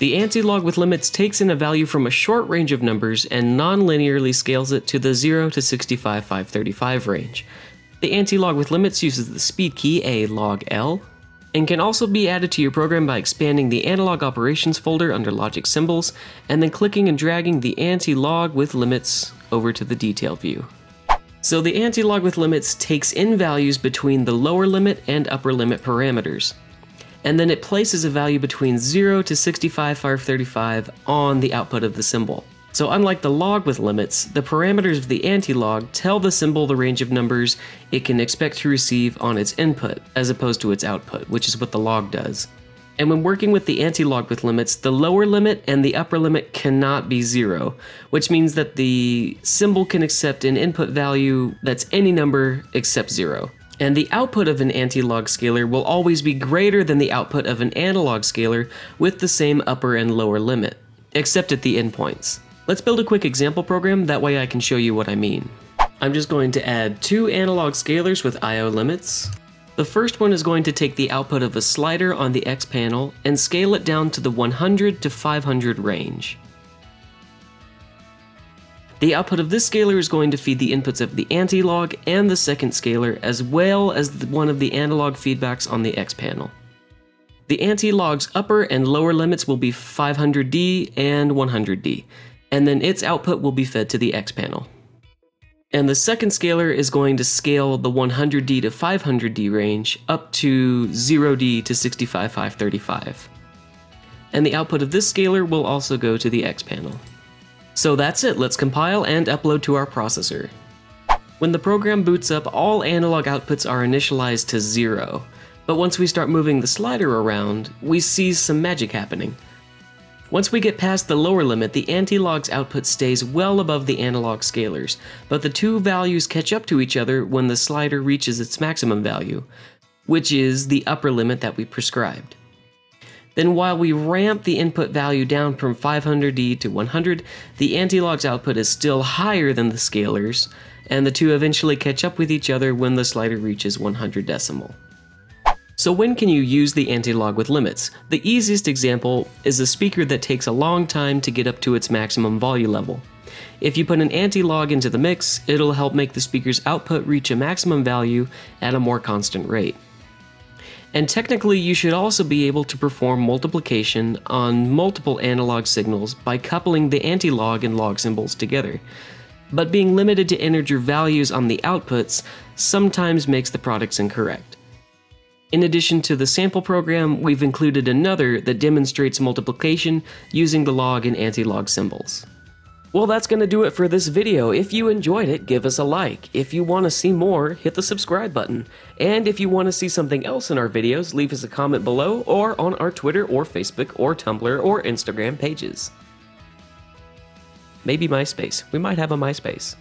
The anti-log with limits takes in a value from a short range of numbers and non-linearly scales it to the 0 to 65535 range. The anti-log with limits uses the speed key a log L and can also be added to your program by expanding the analog operations folder under logic symbols and then clicking and dragging the anti-log with limits over to the detail view. So the anti-log with limits takes in values between the lower limit and upper limit parameters. And then it places a value between 0 to 65535 on the output of the symbol. So unlike the log with limits, the parameters of the anti-log tell the symbol the range of numbers it can expect to receive on its input, as opposed to its output, which is what the log does. And when working with the anti-log with limits, the lower limit and the upper limit cannot be zero, which means that the symbol can accept an input value that's any number except zero. And the output of an anti-log scalar will always be greater than the output of an analog scalar with the same upper and lower limit, except at the endpoints. Let's build a quick example program, that way I can show you what I mean. I'm just going to add two analog scalars with I.O. limits. The first one is going to take the output of a slider on the X panel and scale it down to the 100 to 500 range. The output of this scalar is going to feed the inputs of the anti-log and the second scalar as well as one of the analog feedbacks on the X panel. The anti-log's upper and lower limits will be 500D and 100D, and then its output will be fed to the X panel. And the second scalar is going to scale the 100D to 500D range up to 0D to 65535. And the output of this scalar will also go to the X panel. So that's it, let's compile and upload to our processor. When the program boots up, all analog outputs are initialized to zero, but once we start moving the slider around, we see some magic happening. Once we get past the lower limit, the anti-log's output stays well above the analog scalars, but the two values catch up to each other when the slider reaches its maximum value, which is the upper limit that we prescribed. Then while we ramp the input value down from 500D to 100, the anti-log's output is still higher than the scalars, and the two eventually catch up with each other when the slider reaches 100 decimal. So when can you use the anti-log with limits? The easiest example is a speaker that takes a long time to get up to its maximum volume level. If you put an anti-log into the mix, it'll help make the speaker's output reach a maximum value at a more constant rate. And technically, you should also be able to perform multiplication on multiple analog signals by coupling the anti-log and log symbols together. But being limited to integer values on the outputs sometimes makes the products incorrect. In addition to the sample program, we've included another that demonstrates multiplication using the log and anti-log symbols. Well, that's going to do it for this video. If you enjoyed it, give us a like. If you want to see more, hit the subscribe button. And if you want to see something else in our videos, leave us a comment below or on our Twitter or Facebook or Tumblr or Instagram pages. Maybe MySpace. We might have a MySpace.